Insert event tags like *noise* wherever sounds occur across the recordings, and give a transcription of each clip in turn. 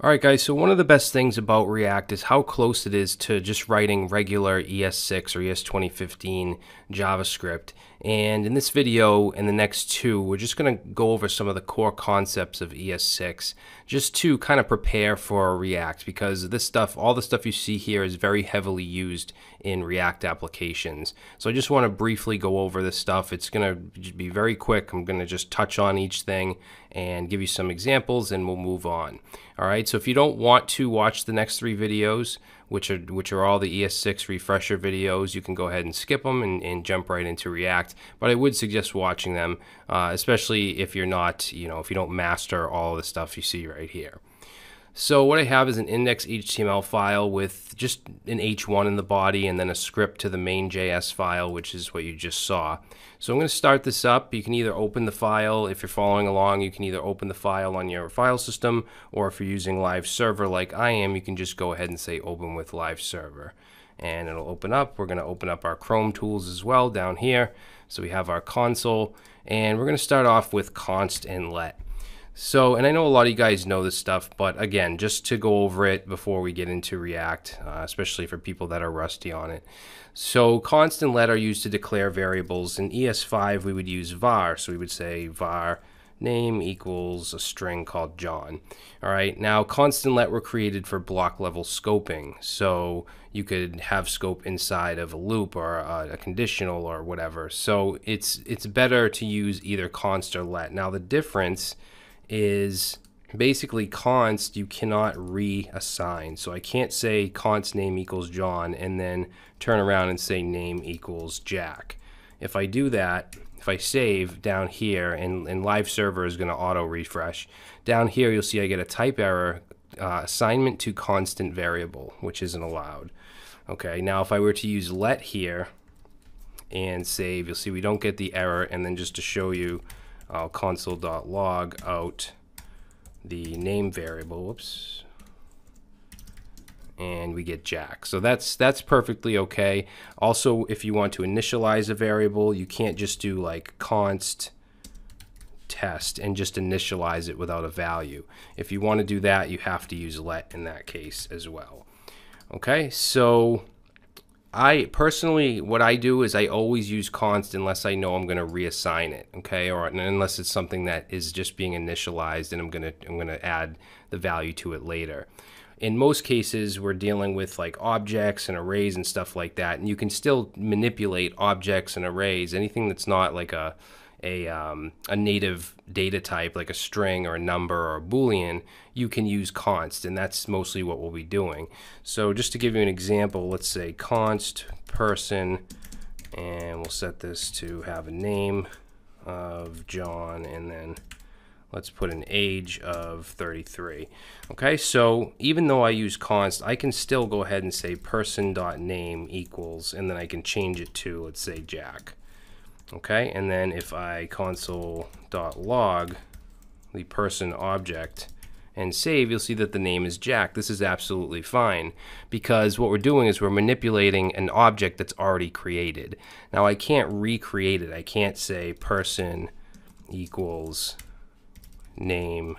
All right, guys, so one of the best things about React is how close it is to just writing regular ES6 or ES 2015 JavaScript. And in this video and the next two, we're just going to go over some of the core concepts of ES6 just to kind of prepare for React because this stuff, all the stuff you see here is very heavily used in React applications. So I just want to briefly go over this stuff. It's going to be very quick. I'm going to just touch on each thing and give you some examples and we'll move on. All right, so if you don't want to watch the next three videos, which are which are all the ES6 refresher videos, you can go ahead and skip them and, and jump right into React. But I would suggest watching them, uh, especially if you're not, you know, if you don't master all the stuff you see right here. So what I have is an index HTML file with just an H1 in the body and then a script to the main.js file, which is what you just saw. So I'm going to start this up. You can either open the file, if you're following along, you can either open the file on your file system, or if you're using live server like I am, you can just go ahead and say open with live server. And it'll open up. We're going to open up our Chrome tools as well down here. So we have our console, and we're going to start off with const and let. So, and I know a lot of you guys know this stuff, but again, just to go over it before we get into React, uh, especially for people that are rusty on it. So, const and let are used to declare variables. In ES5, we would use var. So, we would say var name equals a string called John. All right, now const and let were created for block level scoping. So, you could have scope inside of a loop or a, a conditional or whatever. So, it's it's better to use either const or let. Now, the difference is basically const you cannot reassign. So I can't say const name equals John and then turn around and say name equals Jack. If I do that, if I save down here and, and live server is going to auto refresh, down here you'll see I get a type error uh, assignment to constant variable, which isn't allowed. Okay, now if I were to use let here and save, you'll see we don't get the error. And then just to show you, I'll console.log out the name variable. Whoops. And we get Jack. So that's that's perfectly okay. Also, if you want to initialize a variable, you can't just do like const test and just initialize it without a value. If you want to do that, you have to use let in that case as well. Okay, so I personally, what I do is I always use const unless I know I'm going to reassign it, okay, or unless it's something that is just being initialized and I'm going to I'm going to add the value to it later. In most cases, we're dealing with like objects and arrays and stuff like that, and you can still manipulate objects and arrays. Anything that's not like a a, um, a native data type like a string or a number or a boolean you can use const and that's mostly what we'll be doing. So just to give you an example let's say const person and we'll set this to have a name of John and then let's put an age of 33 okay so even though I use const I can still go ahead and say person.name equals and then I can change it to let's say Jack Okay, and then if I console.log the person object and save, you'll see that the name is Jack. This is absolutely fine because what we're doing is we're manipulating an object that's already created. Now I can't recreate it. I can't say person equals name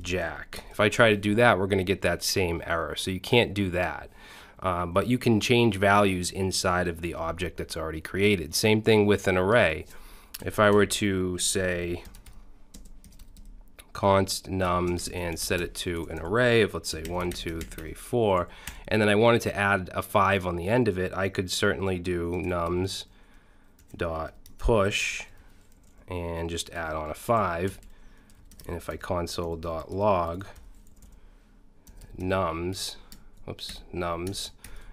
Jack. If I try to do that, we're going to get that same error. So you can't do that. Um, but you can change values inside of the object that's already created. Same thing with an array. If I were to say const nums and set it to an array of let's say 1, 2, 3, 4, and then I wanted to add a 5 on the end of it, I could certainly do nums dot push and just add on a 5. And if I console dot log nums oops, nums,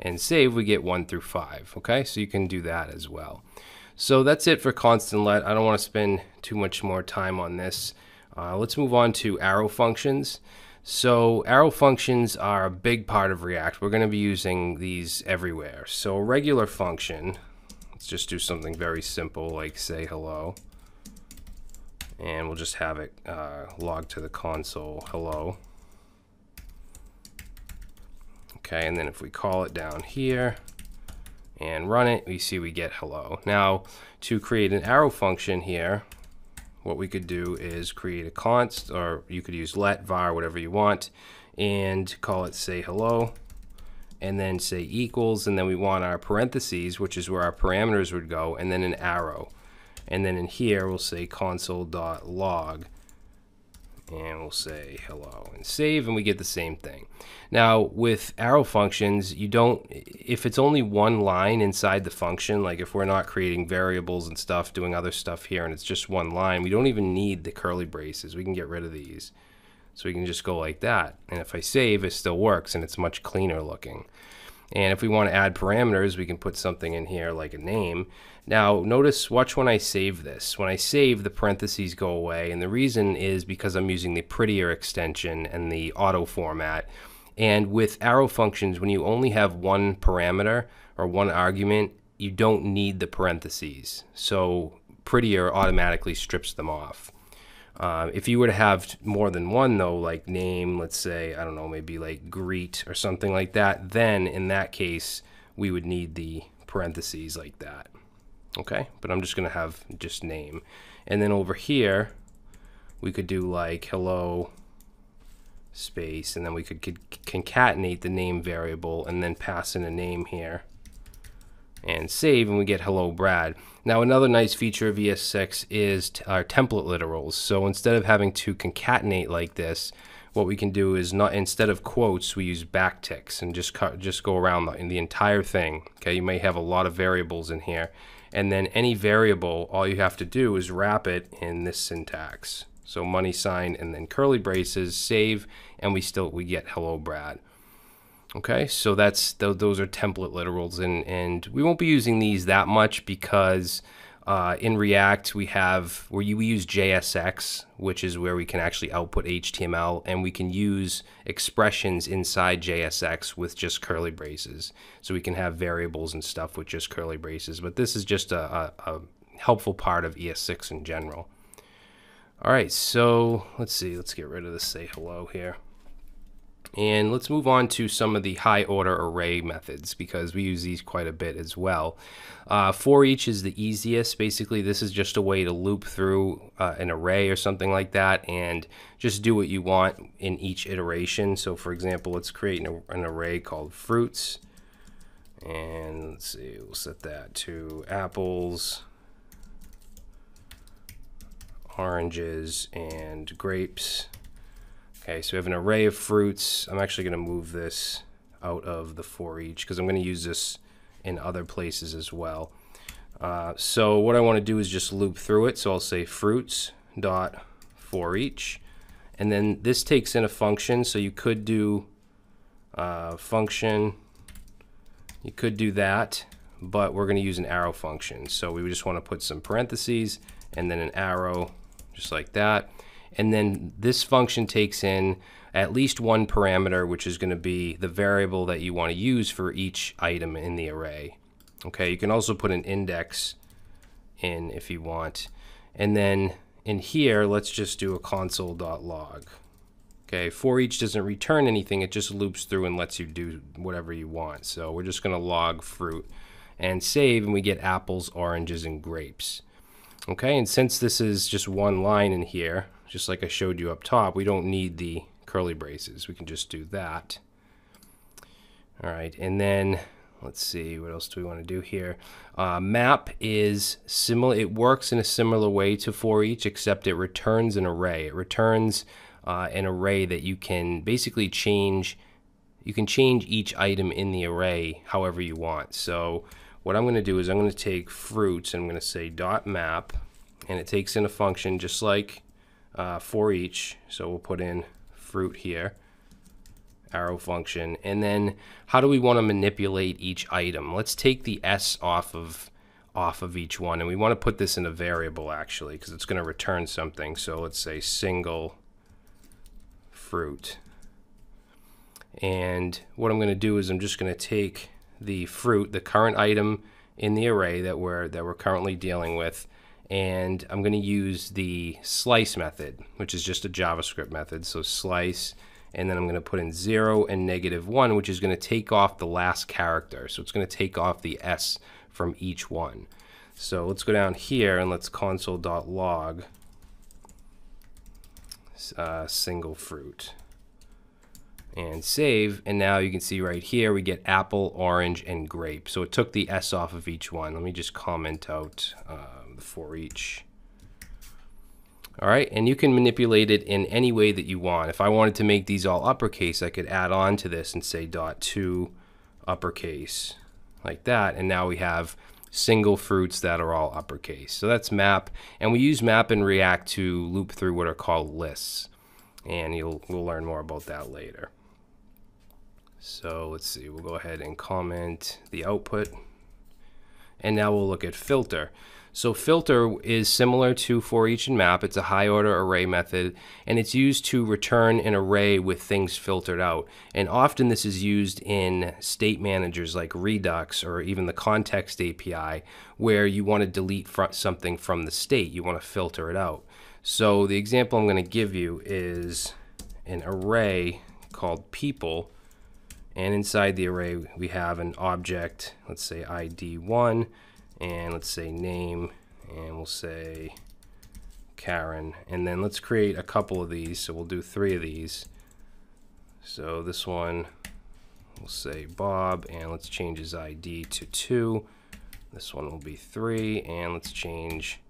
and save, we get 1 through 5. Okay, so you can do that as well. So that's it for const and let. I don't want to spend too much more time on this. Uh, let's move on to arrow functions. So arrow functions are a big part of React. We're going to be using these everywhere. So a regular function, let's just do something very simple like say hello. And we'll just have it uh, log to the console hello. Okay, and then if we call it down here and run it, we see we get hello. Now, to create an arrow function here, what we could do is create a const, or you could use let, var, whatever you want, and call it say hello, and then say equals, and then we want our parentheses, which is where our parameters would go, and then an arrow. And then in here, we'll say console.log, and we'll say hello and save and we get the same thing. Now with arrow functions you don't if it's only one line inside the function like if we're not creating variables and stuff doing other stuff here and it's just one line we don't even need the curly braces we can get rid of these so we can just go like that and if I save it still works and it's much cleaner looking. And if we want to add parameters, we can put something in here like a name. Now, notice, watch when I save this. When I save, the parentheses go away. And the reason is because I'm using the prettier extension and the auto format. And with arrow functions, when you only have one parameter or one argument, you don't need the parentheses. So prettier automatically strips them off. Uh, if you were to have more than one, though, like name, let's say, I don't know, maybe like greet or something like that, then in that case, we would need the parentheses like that. Okay, but I'm just going to have just name. And then over here, we could do like hello space, and then we could concatenate the name variable and then pass in a name here and save and we get hello Brad. Now another nice feature of ES6 is our template literals. So instead of having to concatenate like this, what we can do is not instead of quotes we use backticks and just cut, just go around the, in the entire thing. Okay, you may have a lot of variables in here, and then any variable, all you have to do is wrap it in this syntax. So money sign and then curly braces, save, and we still we get hello Brad. Okay, so that's th those are template literals, and and we won't be using these that much because uh, in React we have where you, we use JSX, which is where we can actually output HTML, and we can use expressions inside JSX with just curly braces. So we can have variables and stuff with just curly braces. But this is just a, a, a helpful part of ES6 in general. All right, so let's see. Let's get rid of the say hello here. And let's move on to some of the high order array methods because we use these quite a bit as well. Uh, for each is the easiest. Basically, this is just a way to loop through uh, an array or something like that and just do what you want in each iteration. So for example, let's create an, an array called fruits. And let's see, we'll set that to apples, oranges, and grapes. Okay, so we have an array of fruits. I'm actually going to move this out of the for each because I'm going to use this in other places as well. Uh, so what I want to do is just loop through it. So I'll say fruits dot for each, and then this takes in a function. So you could do uh, function. You could do that, but we're going to use an arrow function. So we just want to put some parentheses and then an arrow, just like that and then this function takes in at least one parameter, which is going to be the variable that you want to use for each item in the array. Okay, you can also put an index in if you want. And then in here, let's just do a console.log. Okay, for each doesn't return anything, it just loops through and lets you do whatever you want. So we're just going to log fruit and save, and we get apples, oranges, and grapes. Okay, and since this is just one line in here, just like I showed you up top, we don't need the curly braces. We can just do that. All right, and then let's see, what else do we want to do here? Uh, map is similar, it works in a similar way to for each, except it returns an array. It returns uh, an array that you can basically change, you can change each item in the array however you want. So what I'm going to do is I'm going to take fruits and I'm going to say dot map and it takes in a function just like uh, for each. So we'll put in fruit here, arrow function. And then how do we want to manipulate each item? Let's take the S off of off of each one and we want to put this in a variable actually because it's going to return something. So let's say single fruit. And what I'm going to do is I'm just going to take the fruit, the current item in the array that we're that we're currently dealing with, and I'm going to use the slice method, which is just a JavaScript method. So slice, and then I'm going to put in 0 and negative 1, which is going to take off the last character. So it's going to take off the S from each one. So let's go down here and let's console.log uh, single fruit and save. And now you can see right here we get apple orange and grape. So it took the s off of each one. Let me just comment out um, for each. All right and you can manipulate it in any way that you want. If I wanted to make these all uppercase I could add on to this and say dot to uppercase like that. And now we have single fruits that are all uppercase. So that's map and we use map and React to loop through what are called lists. And you'll we'll learn more about that later so let's see, we'll go ahead and comment the output. And now we'll look at filter. So filter is similar to for each and map. It's a high order array method and it's used to return an array with things filtered out. And often this is used in state managers like Redux or even the context API where you want to delete fr something from the state. You want to filter it out. So the example I'm going to give you is an array called people and inside the array, we have an object, let's say ID1, and let's say name, and we'll say Karen. And then let's create a couple of these. So we'll do three of these. So this one, we'll say Bob, and let's change his ID to 2. This one will be 3, and let's change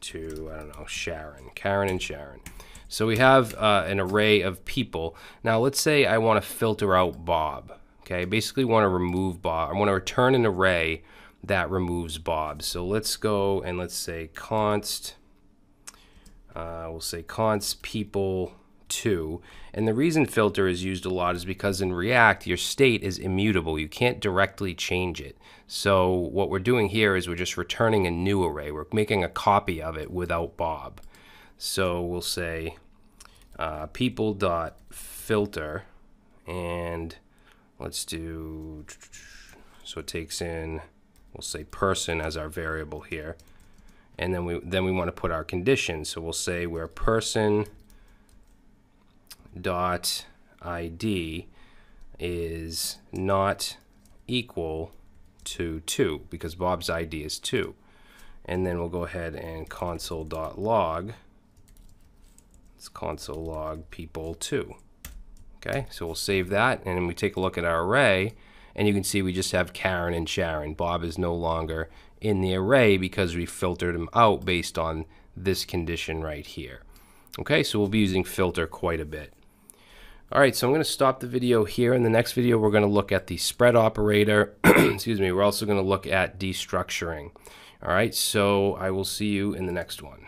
to, I don't know, Sharon. Karen and Sharon. So we have uh, an array of people. Now let's say I want to filter out Bob. Okay, basically want to remove Bob. I want to return an array that removes Bob. So let's go and let's say const, uh, we'll say const people 2. And the reason filter is used a lot is because in React, your state is immutable. You can't directly change it. So what we're doing here is we're just returning a new array. We're making a copy of it without Bob. So we'll say uh, people.filter and let's do, so it takes in, we'll say person as our variable here. And then we, then we want to put our condition. So we'll say where person dot ID is not equal to 2 because Bob's ID is 2. And then we'll go ahead and console.log. It's console log people 2. Okay, so we'll save that and then we take a look at our array and you can see we just have Karen and Sharon. Bob is no longer in the array because we filtered him out based on this condition right here. Okay, so we'll be using filter quite a bit. All right, so I'm going to stop the video here. In the next video, we're going to look at the spread operator. *clears throat* Excuse me. We're also going to look at destructuring. All right, so I will see you in the next one.